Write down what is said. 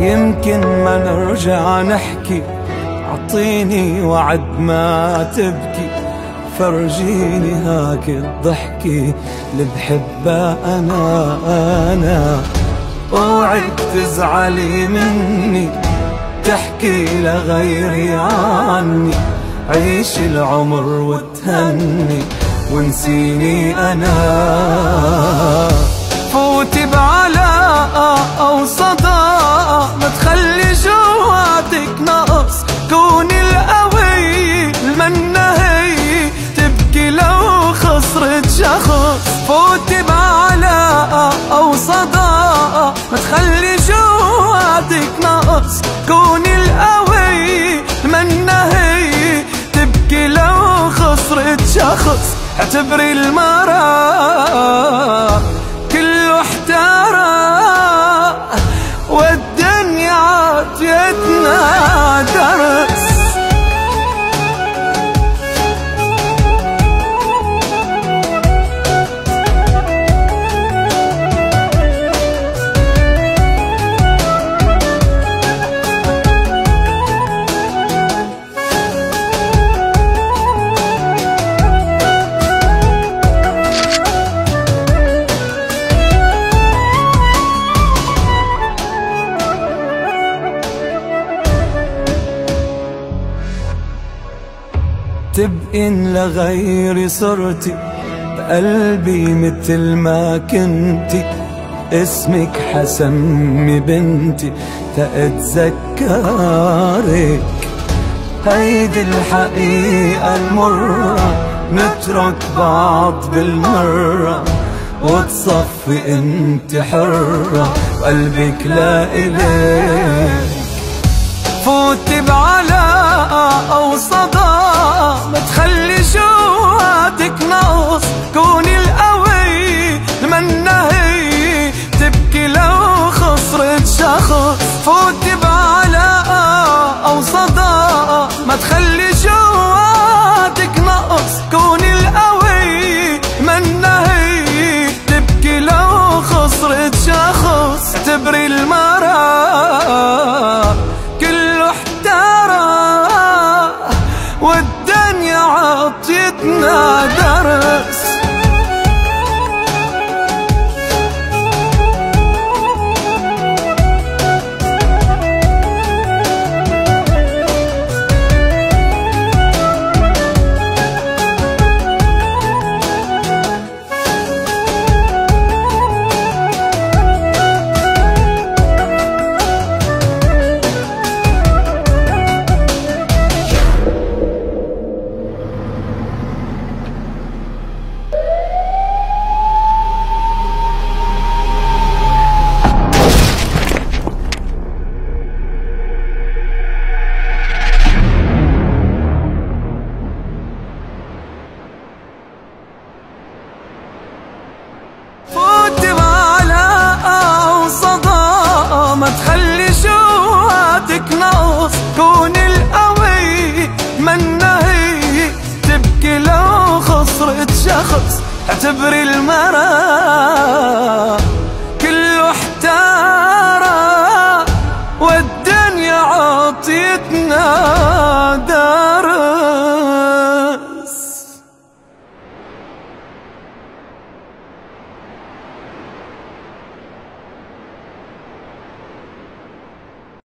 يمكن ما نرجع نحكي. أعطيني وعد ما تبكي. فرجيني هاك الضحكي اللي بحبها أنا أنا. اوعك تزعلي مني. تحكي لغيري عني. عيش العمر وتهني. ونسيني أنا. ما تخلي جواتك نقص كوني القوي المنهي تبكي لو خسرت شخص. اعتبري المرأة تبقين لغيري صرتي بقلبي متل ما كنتي. اسمك حسمي بنتي تأتذكرك هيدي الحقيقة المرة نترك بعض بالمرة. وتصفي أنت حرة وقلبك لا إليك فوتي بعلاقة أو صدى ما تخلي جواتك نقص. كوني القوي منهي تبكي لو خسرت شخص اعتبري المرأة كله احترى والدنيا عطيتنا. شخص اعتبري المرا كله احتارى والدنيا عطيتنا